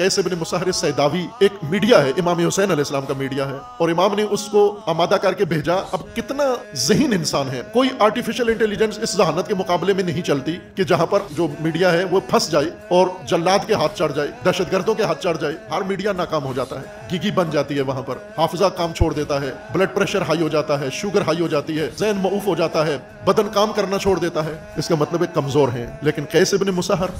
कैसे बिन मुसाहर सैदावी एक मीडिया है? इमाम हुसैन अलैहिस्सलाम का मीडिया है। और इमाम ने उसको आमादा करके भेजा। अब कितना जहीन इंसान है। कोई आर्टिफिशियल इंटेलिजेंस इस जहानत के मुकाबले में नहीं चलती कि जहाँ पर जो मीडिया है, वो फंस जाए और जल्लाद के हाथ चढ़ जाए, दहशतगर्दों के हाथ चढ़ जाए। हर मीडिया नाकाम हो जाता है। गिगी बन जाती है वहाँ पर। हाफजा काम छोड़ देता है। ब्लड प्रेशर हाई हो जाता है। शुगर हाई हो जाती है। जहन मऊफ हो जाता है। बदन काम करना छोड़ देता है। इसका मतलब एक कमज़ोर है। लेकिन कैसे बिन मुसाहर?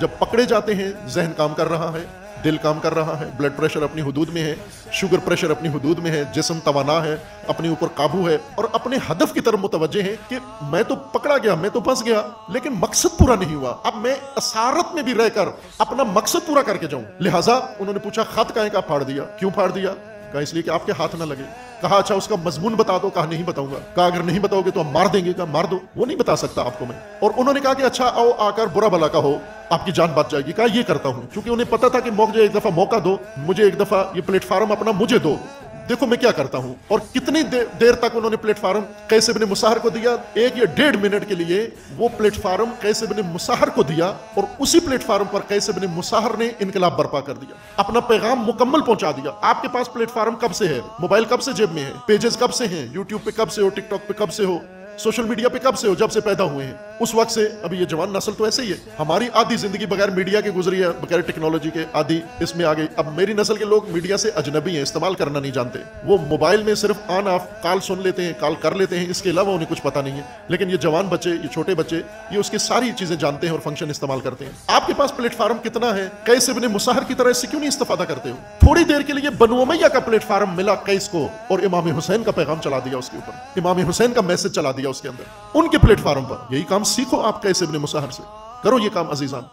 जब पकड़े जाते हैं, जहन काम कर रहा है। दिल काम कर रहा है ब्लड प्रेशर अपनी हदूद में है शुगर प्रेशर अपनी हदूद में है, जिसम तवाना है, अपने ऊपर काबू है और अपने हदफ की तरफ़ मुतवजह है कि मैं तो पकड़ा गया, मैं तो फंस गया, लेकिन मकसद पूरा नहीं हुआ। अब मैं असारत में भी रहकर अपना मकसद पूरा करके जाऊँ। लिहाजा उन्होंने पूछा, खत काहे का फाड़ दिया? क्यों फाड़ दिया? कहा, इसलिए कि आपके हाथ ना लगे। कहा अच्छा उसका मजमून बता दो, कहा, नहीं बताऊँगा। कहा, अगर नहीं बताओगे तो हम मार देंगे। कहा, मार दो। वो नहीं बता सकता आपको मैं। और उन्होंने कहा कि अच्छा आओ आकर बुरा भला का हो आपकी जान बच जाएगी। कहा ये करता हूँ। क्योंकि उन्हें पता था कि मुझे एक दफ़ा मौका दो मुझे एक दफ़ा ये प्लेटफॉर्म अपना मुझे दो। देखो मैं क्या करता हूँ। और कितनी दे, देर तक उन्होंने प्लेटफॉर्म कैसे बिन मुसाहर को दिया? एक या डेढ़ मिनट के लिए वो प्लेटफॉर्म कैसे बिन मुसाहर को दिया और उसी प्लेटफॉर्म पर कैसे बिन मुसाहर ने इनकलाब बर्पा कर दिया। अपना पैगाम मुकम्मल पहुँचा दिया। आपके पास प्लेटफॉर्म कब से है? मोबाइल कब से जेब में है? पेजेस कब से है? यूट्यूब पे कब से हो? टिकटॉक पे कब से हो? सोशल मीडिया पे कब से हो? जब से पैदा हुए हैं। उस वक्त से अभी ये जवान नस्ल तो ऐसे ही है। हमारी आधी ज़िंदगी बगैर मीडिया के गुजरी है, बगैर टेक्नोलॉजी के आधी इसमें आ गई। अब मेरी नस्ल के लोग मीडिया से अजनबी हैं, इस्तेमाल करना नहीं जानते। वो मोबाइल में सिर्फ़ ऑन ऑफ़ कॉल सुन लेते हैं, कॉल कर लेते हैं, इसके अलावा उन्हें कुछ पता नहीं है। लेकिन ये जवान बच्चे, ये छोटे बच्चे, ये उसकी सारी चीज़ें जानते हैं और फ़ंक्शन इस्तेमाल करते हैं। आपके पास प्लेटफॉर्म कितना है? कैसे बने मुसाहर की तरह इससे क्यों नहीं इस्तेफादा करते हो? थोड़ी देर के लिए बनु उमैया का प्लेटफॉर्म मिला कैस को और इमाम हुसैन का पैगाम चला दिया उसके ऊपर। इमाम हुसैन का मैसेज चला दिया उसके अंदर। उनके प्लेटफॉर्म पर यही काम सीखो आप कैसे अपने मुसाहर से। करो ये काम अजीजान।